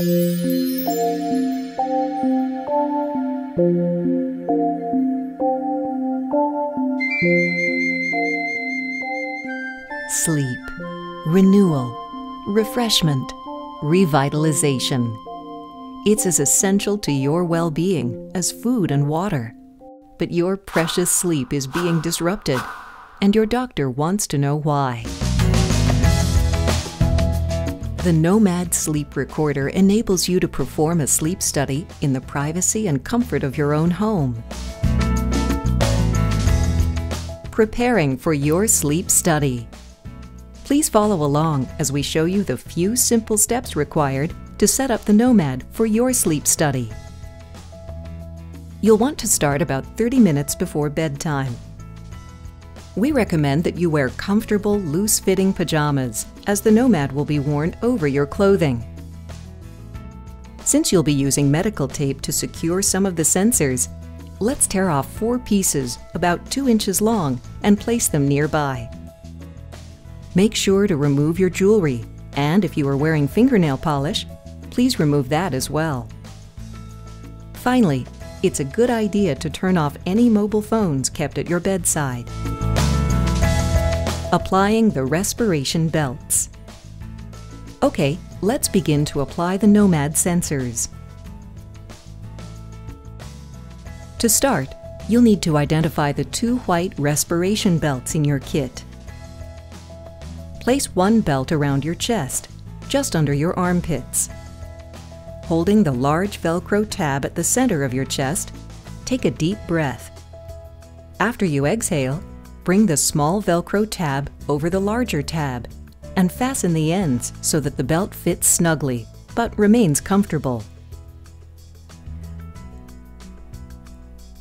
Sleep, renewal, refreshment, revitalization. It's as essential to your well being as food and water. But your precious sleep is being disrupted, and your doctor wants to know why. The Nomad Sleep Recorder enables you to perform a sleep study in the privacy and comfort of your own home. Preparing for your sleep study. Please follow along as we show you the few simple steps required to set up the Nomad for your sleep study. You'll want to start about 30 minutes before bedtime. We recommend that you wear comfortable, loose-fitting pajamas, as the Nomad will be worn over your clothing. Since you'll be using medical tape to secure some of the sensors, let's tear off four pieces about 2 inches long and place them nearby. Make sure to remove your jewelry, and if you are wearing fingernail polish, please remove that as well. Finally, it's a good idea to turn off any mobile phones kept at your bedside. Applying the respiration belts. Okay, let's begin to apply the Nomad sensors. To start, you'll need to identify the two white respiration belts in your kit. Place one belt around your chest, just under your armpits. Holding the large Velcro tab at the center of your chest, take a deep breath. After you exhale, Bring the small Velcro tab over the larger tab and fasten the ends so that the belt fits snugly but remains comfortable.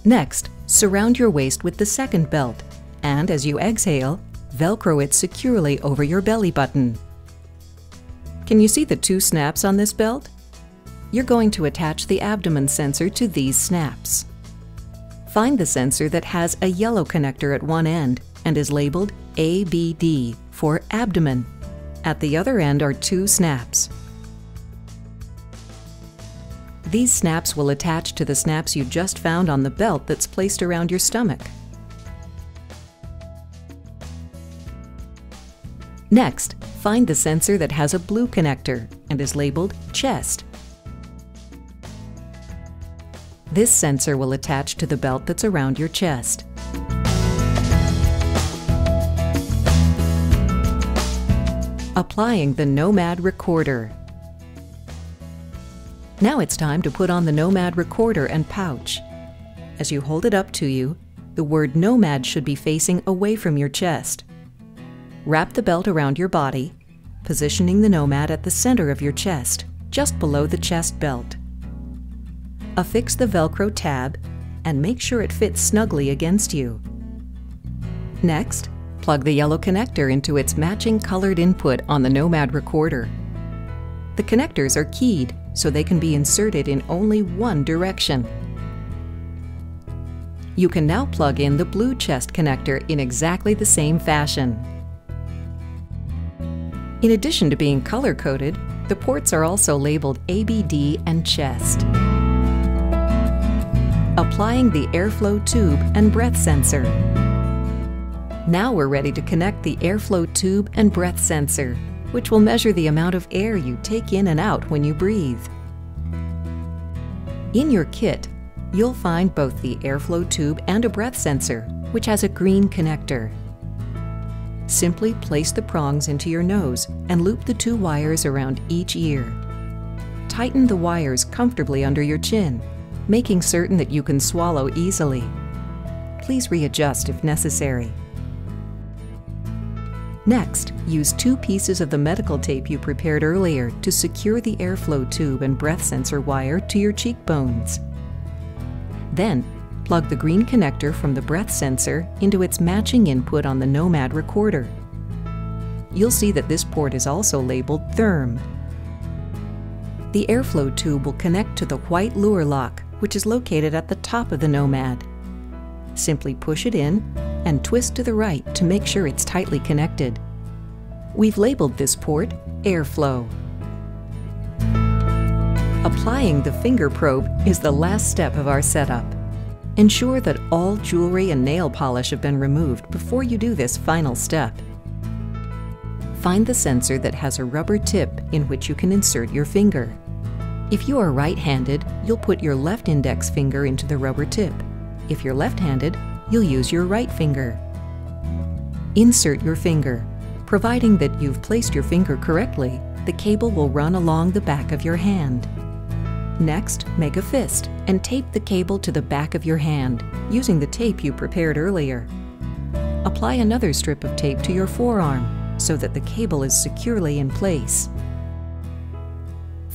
Next, surround your waist with the second belt and as you exhale, Velcro it securely over your belly button. Can you see the two snaps on this belt? You're going to attach the abdomen sensor to these snaps. Find the sensor that has a yellow connector at one end and is labeled ABD for abdomen. At the other end are two snaps. These snaps will attach to the snaps you just found on the belt that's placed around your stomach. Next, find the sensor that has a blue connector and is labeled chest. This sensor will attach to the belt that's around your chest. Applying the Nomad Recorder. Now it's time to put on the Nomad Recorder and pouch. As you hold it up to you, the word Nomad should be facing away from your chest. Wrap the belt around your body, positioning the Nomad at the center of your chest, just below the chest belt affix the Velcro tab, and make sure it fits snugly against you. Next, plug the yellow connector into its matching colored input on the Nomad recorder. The connectors are keyed, so they can be inserted in only one direction. You can now plug in the blue chest connector in exactly the same fashion. In addition to being color-coded, the ports are also labeled ABD and chest applying the airflow tube and breath sensor. Now we're ready to connect the airflow tube and breath sensor, which will measure the amount of air you take in and out when you breathe. In your kit, you'll find both the airflow tube and a breath sensor, which has a green connector. Simply place the prongs into your nose and loop the two wires around each ear. Tighten the wires comfortably under your chin making certain that you can swallow easily. Please readjust if necessary. Next, use two pieces of the medical tape you prepared earlier to secure the airflow tube and breath sensor wire to your cheekbones. Then, plug the green connector from the breath sensor into its matching input on the Nomad recorder. You'll see that this port is also labeled Therm. The airflow tube will connect to the white Luer lock which is located at the top of the Nomad. Simply push it in and twist to the right to make sure it's tightly connected. We've labeled this port Airflow. Applying the finger probe is the last step of our setup. Ensure that all jewelry and nail polish have been removed before you do this final step. Find the sensor that has a rubber tip in which you can insert your finger. If you are right-handed, you'll put your left index finger into the rubber tip. If you're left-handed, you'll use your right finger. Insert your finger. Providing that you've placed your finger correctly, the cable will run along the back of your hand. Next, make a fist and tape the cable to the back of your hand using the tape you prepared earlier. Apply another strip of tape to your forearm so that the cable is securely in place.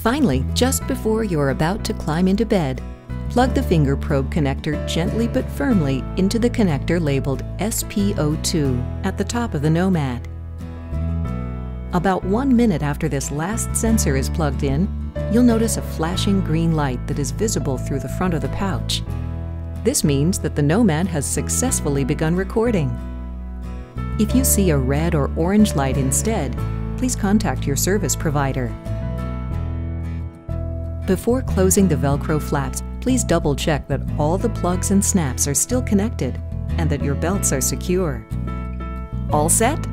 Finally, just before you're about to climb into bed, plug the finger probe connector gently but firmly into the connector labeled SPO2 at the top of the Nomad. About one minute after this last sensor is plugged in, you'll notice a flashing green light that is visible through the front of the pouch. This means that the Nomad has successfully begun recording. If you see a red or orange light instead, please contact your service provider. Before closing the Velcro flaps, please double check that all the plugs and snaps are still connected and that your belts are secure. All set?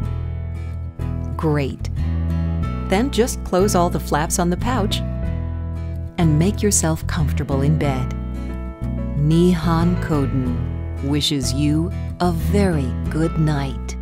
Great! Then just close all the flaps on the pouch and make yourself comfortable in bed. Nihon Kohden wishes you a very good night.